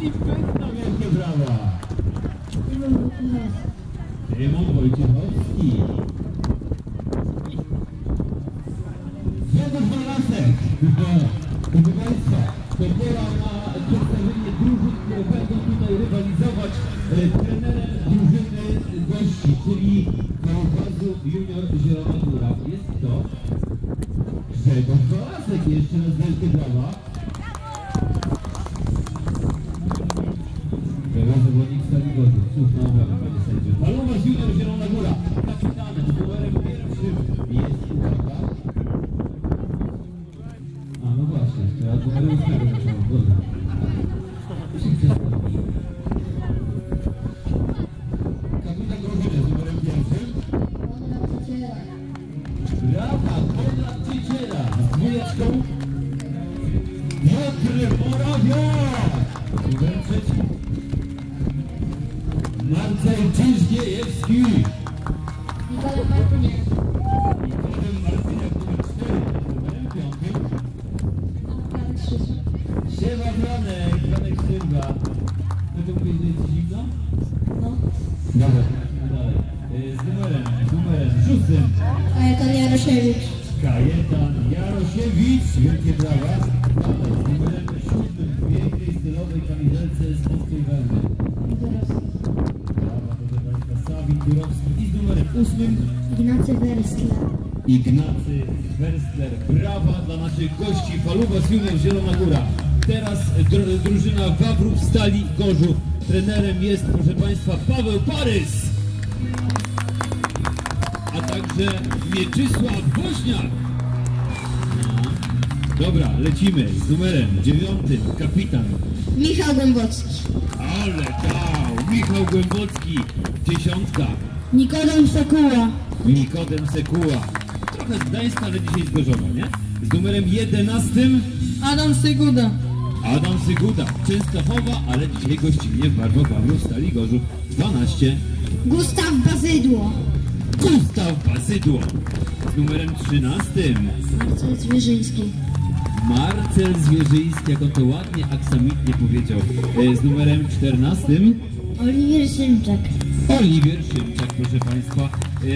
Filip Pętno, wielkie brawa. Szymon Wojciechowski. Grzegorz Malasek. Proszę Państwa, to pora na przedstawienie drużyn, które będą tutaj z dwójeczką. Piotr Morawiak. Marcel Czyżgiejewski. Junior Zielona Góra. Teraz dr drużyna Wawrów Stali Gorzów. Trenerem jest, proszę Państwa, Paweł Parys. A także Mieczysław Woźniak. Dobra, lecimy z numerem dziewiątym, kapitan. Michał Głębocki. Ale dał, Michał Głębocki, dziesiątka. Nikodem Sekuła. Nikodem Sekuła. Trochę z Gdańska, ale dzisiaj z Gorzowa, nie? Z numerem 11 Adam Syguda. Adam Syguda. Częstochowa, ale dzisiaj gościnnie w barwach Wawrów Stali Gorzów. 12 Gustaw Bazydło. Gustaw Basydło. Z numerem 13 Marcel Zwierzyński. Marcel Zwierzyński, jak on to ładnie, aksamitnie powiedział. E, Z numerem 14 Oliwier Szymczak. Oliwier Szymczak, proszę Państwa.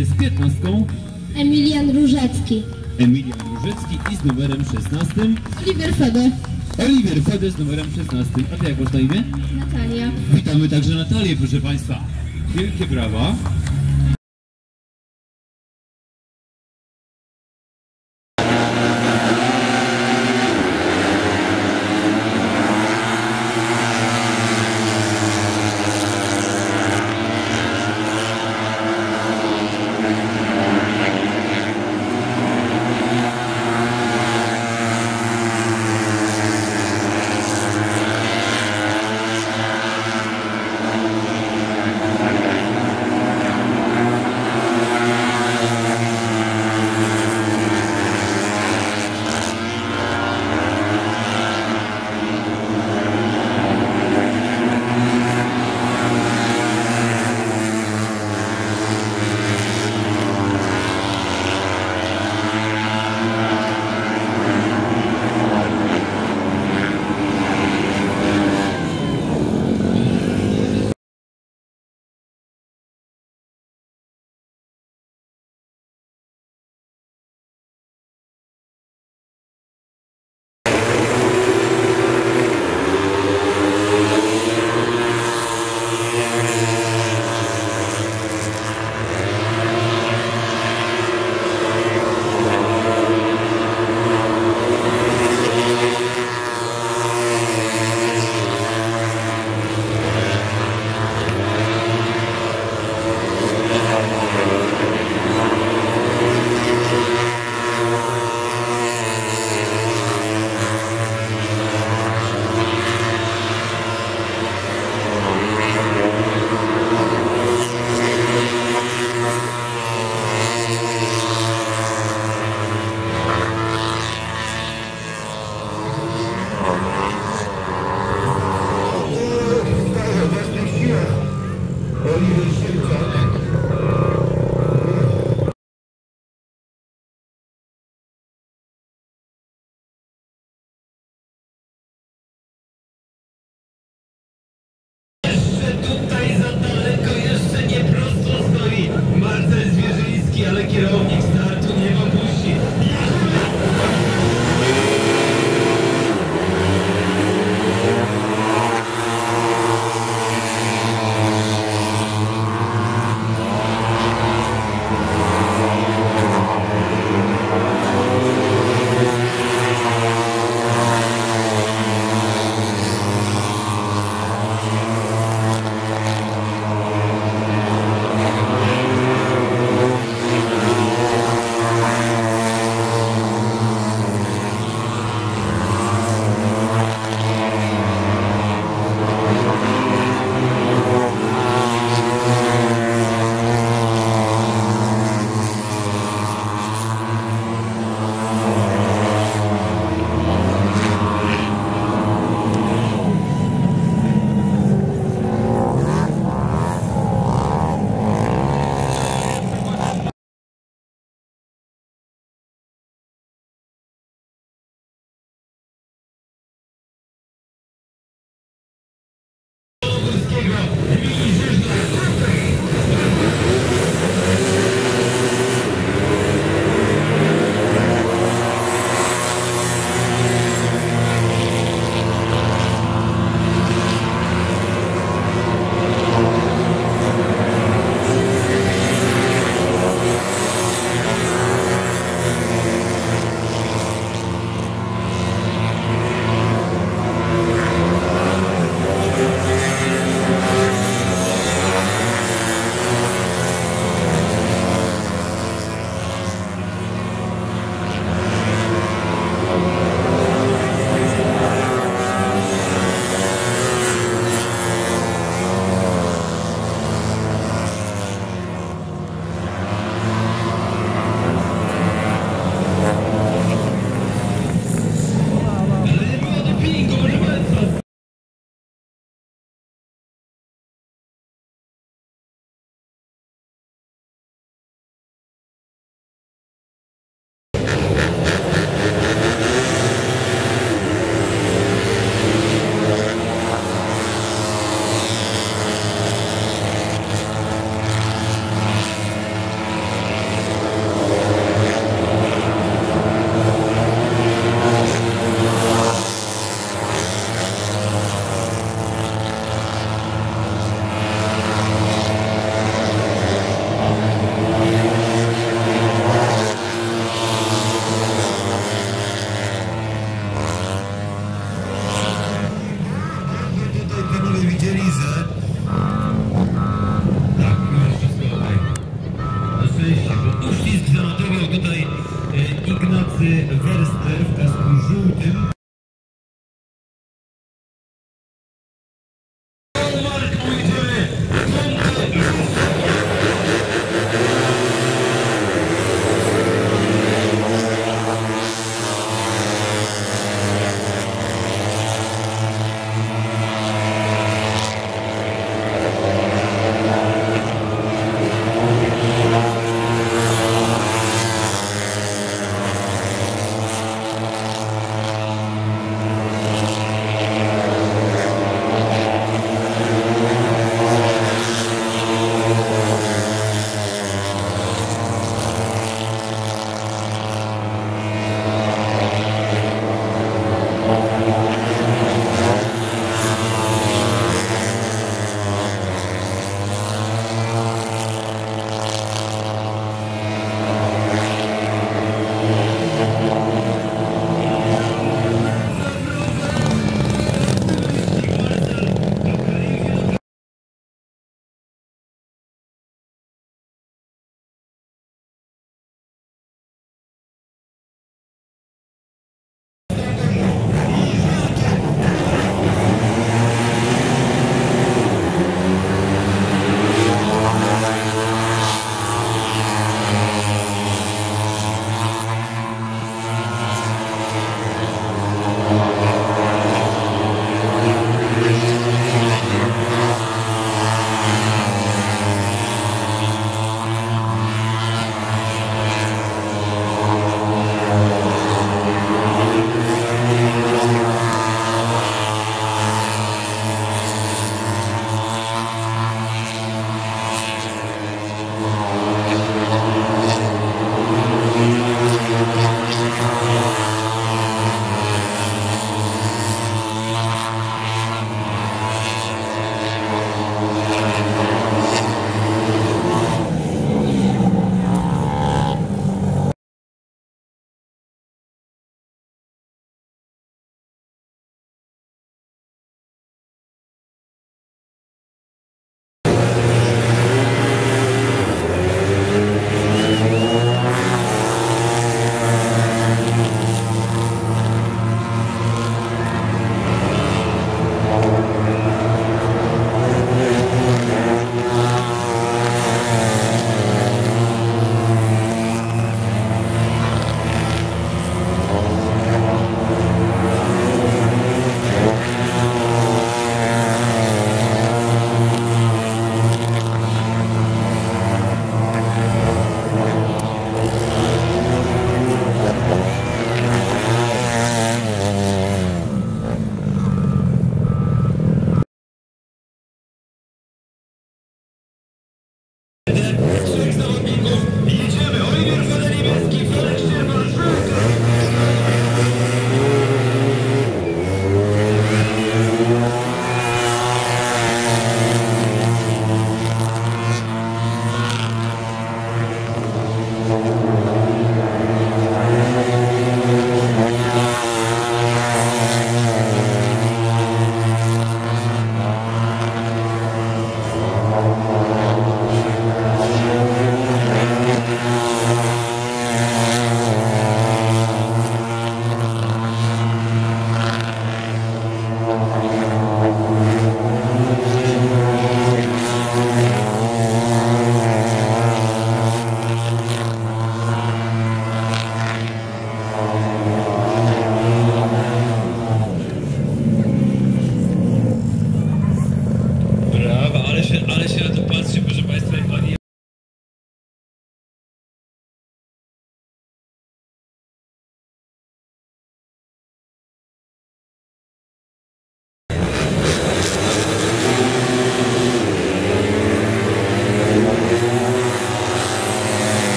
E, Z 15 Emilian Różecki. Emilian Różecki i z numerem 16 Oliver Fede. Oliwier Fede z numerem 16. A ty jak masz na imię? Natalia. Witamy także Natalię, proszę Państwa. Wielkie brawa.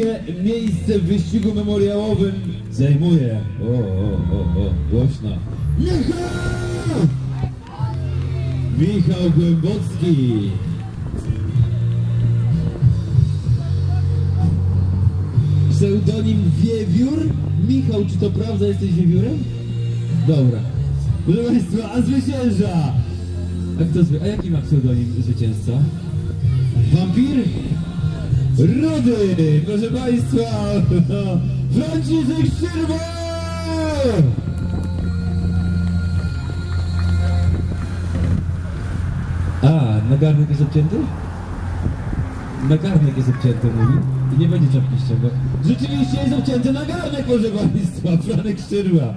Drugie miejsce w wyścigu memoriałowym zajmuje. O, o, o, o, głośno. Michał! Michał Głębocki. Pseudonim Wiewiór? Michał, czy to prawda, jesteś wiewiórem? Dobra. Proszę Państwa, a zwycięża! A kto. A jaki ma pseudonim zwycięzca? Wampir? Rudy! Proszę Państwa! Franciszek Szczerba! A, nagarnek jest obcięty? Nagarnek jest obcięty, mówi. I nie będzie czapki ściągał. Rzeczywiście jest obcięty nagarnek, proszę Państwa! Franek Szczerba!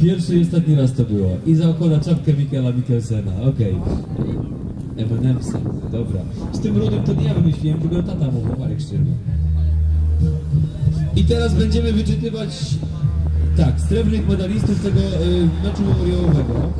Pierwszy i ostatni raz to było. I zakłada czapkę Michaela Mikkelsena. Okej. Emanemsa. Dobra. Z tym rudym to nie ja wymyśliłem, tylko tata mówił, Marek Szczerba. I teraz będziemy wyczytywać tak, srebrnych medalistów tego y, meczu memoriałowego.